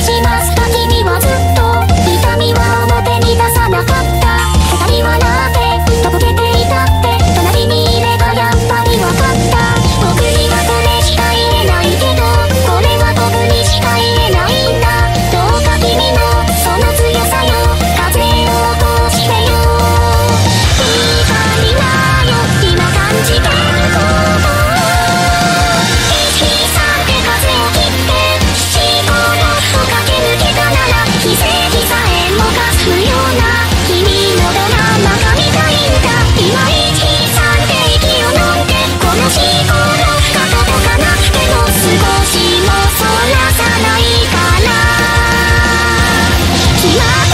じます。よ